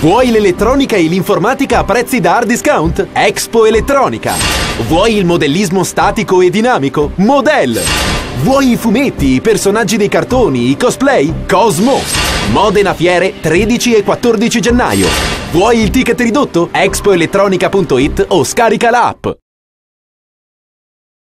Vuoi l'elettronica e l'informatica a prezzi da hard discount? Expo Elettronica. Vuoi il modellismo statico e dinamico? Model. Vuoi i fumetti, i personaggi dei cartoni, i cosplay? Cosmo. Modena Fiere 13 e 14 gennaio. Vuoi il ticket ridotto? expoelettronica.it o scarica l'app.